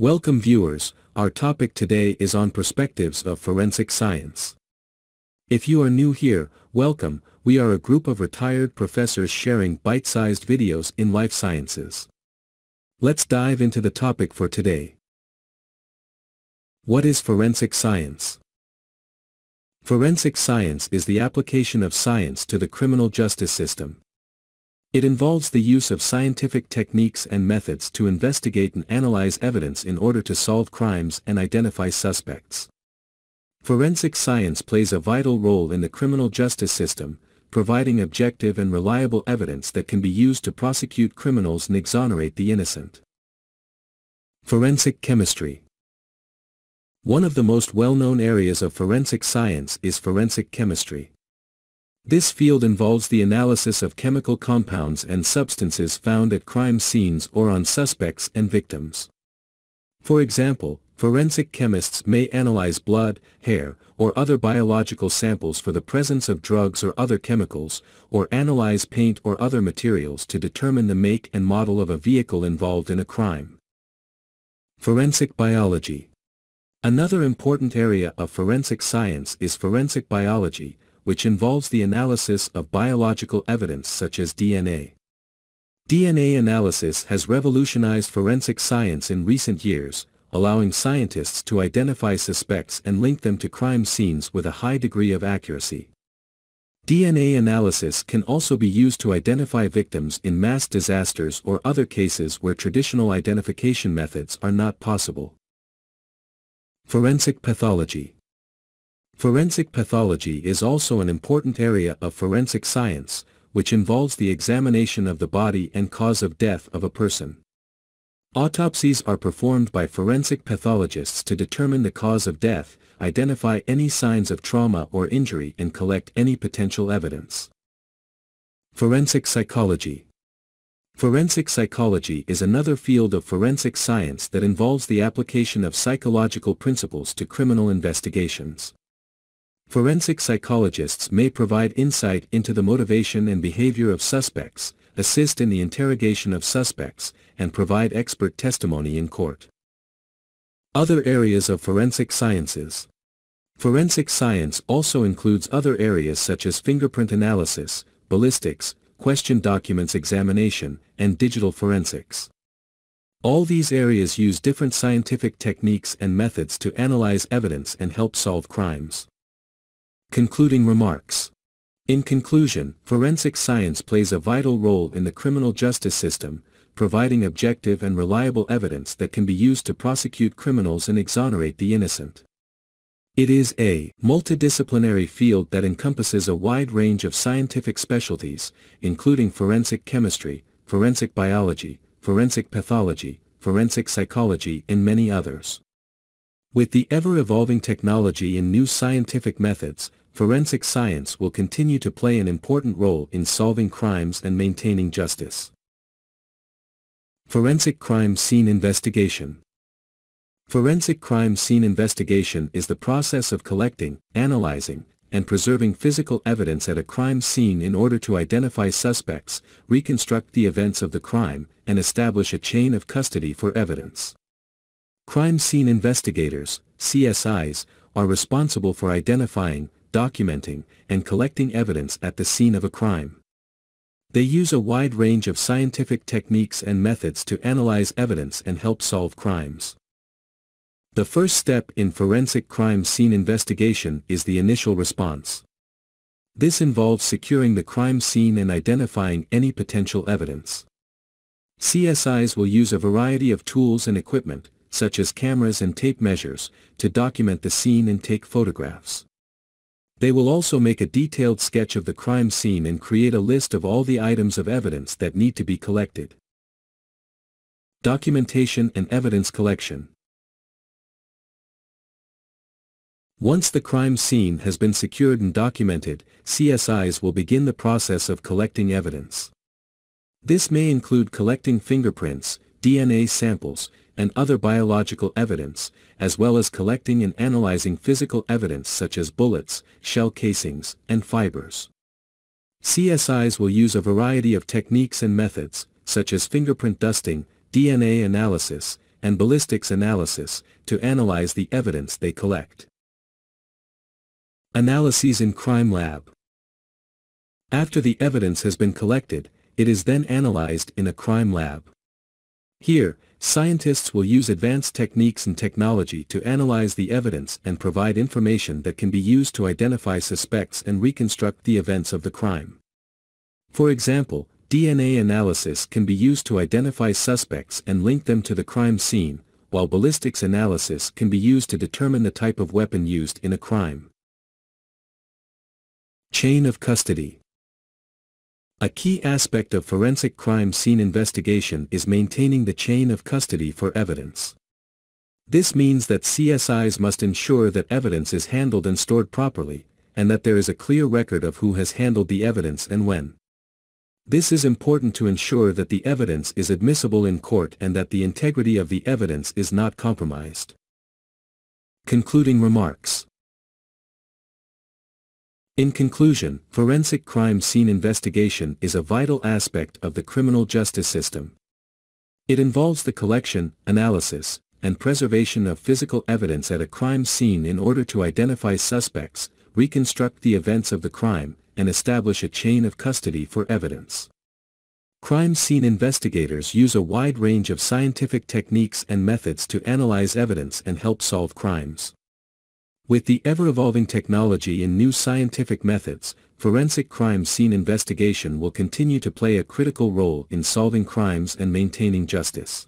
Welcome viewers, our topic today is on perspectives of forensic science. If you are new here, welcome, we are a group of retired professors sharing bite-sized videos in life sciences. Let's dive into the topic for today. What is forensic science? Forensic science is the application of science to the criminal justice system. It involves the use of scientific techniques and methods to investigate and analyze evidence in order to solve crimes and identify suspects. Forensic science plays a vital role in the criminal justice system, providing objective and reliable evidence that can be used to prosecute criminals and exonerate the innocent. Forensic chemistry One of the most well-known areas of forensic science is forensic chemistry. This field involves the analysis of chemical compounds and substances found at crime scenes or on suspects and victims. For example, forensic chemists may analyze blood, hair, or other biological samples for the presence of drugs or other chemicals, or analyze paint or other materials to determine the make and model of a vehicle involved in a crime. Forensic biology. Another important area of forensic science is forensic biology, which involves the analysis of biological evidence such as DNA. DNA analysis has revolutionized forensic science in recent years, allowing scientists to identify suspects and link them to crime scenes with a high degree of accuracy. DNA analysis can also be used to identify victims in mass disasters or other cases where traditional identification methods are not possible. Forensic pathology Forensic pathology is also an important area of forensic science, which involves the examination of the body and cause of death of a person. Autopsies are performed by forensic pathologists to determine the cause of death, identify any signs of trauma or injury and collect any potential evidence. Forensic psychology Forensic psychology is another field of forensic science that involves the application of psychological principles to criminal investigations. Forensic psychologists may provide insight into the motivation and behavior of suspects, assist in the interrogation of suspects, and provide expert testimony in court. Other areas of forensic sciences. Forensic science also includes other areas such as fingerprint analysis, ballistics, question documents examination, and digital forensics. All these areas use different scientific techniques and methods to analyze evidence and help solve crimes. Concluding remarks. In conclusion, forensic science plays a vital role in the criminal justice system, providing objective and reliable evidence that can be used to prosecute criminals and exonerate the innocent. It is a multidisciplinary field that encompasses a wide range of scientific specialties, including forensic chemistry, forensic biology, forensic pathology, forensic psychology and many others. With the ever-evolving technology and new scientific methods, forensic science will continue to play an important role in solving crimes and maintaining justice. Forensic Crime Scene Investigation Forensic crime scene investigation is the process of collecting, analyzing, and preserving physical evidence at a crime scene in order to identify suspects, reconstruct the events of the crime, and establish a chain of custody for evidence. Crime scene investigators, CSIs, are responsible for identifying, documenting, and collecting evidence at the scene of a crime. They use a wide range of scientific techniques and methods to analyze evidence and help solve crimes. The first step in forensic crime scene investigation is the initial response. This involves securing the crime scene and identifying any potential evidence. CSIs will use a variety of tools and equipment, such as cameras and tape measures, to document the scene and take photographs. They will also make a detailed sketch of the crime scene and create a list of all the items of evidence that need to be collected. Documentation and evidence collection. Once the crime scene has been secured and documented, CSIs will begin the process of collecting evidence. This may include collecting fingerprints, DNA samples, and other biological evidence, as well as collecting and analyzing physical evidence such as bullets, shell casings, and fibers. CSIs will use a variety of techniques and methods, such as fingerprint dusting, DNA analysis, and ballistics analysis, to analyze the evidence they collect. Analyses in Crime Lab After the evidence has been collected, it is then analyzed in a crime lab. Here, scientists will use advanced techniques and technology to analyze the evidence and provide information that can be used to identify suspects and reconstruct the events of the crime. For example, DNA analysis can be used to identify suspects and link them to the crime scene, while ballistics analysis can be used to determine the type of weapon used in a crime. Chain of custody. A key aspect of forensic crime scene investigation is maintaining the chain of custody for evidence. This means that CSIs must ensure that evidence is handled and stored properly, and that there is a clear record of who has handled the evidence and when. This is important to ensure that the evidence is admissible in court and that the integrity of the evidence is not compromised. Concluding remarks in conclusion, forensic crime scene investigation is a vital aspect of the criminal justice system. It involves the collection, analysis, and preservation of physical evidence at a crime scene in order to identify suspects, reconstruct the events of the crime, and establish a chain of custody for evidence. Crime scene investigators use a wide range of scientific techniques and methods to analyze evidence and help solve crimes. With the ever-evolving technology and new scientific methods, forensic crime scene investigation will continue to play a critical role in solving crimes and maintaining justice.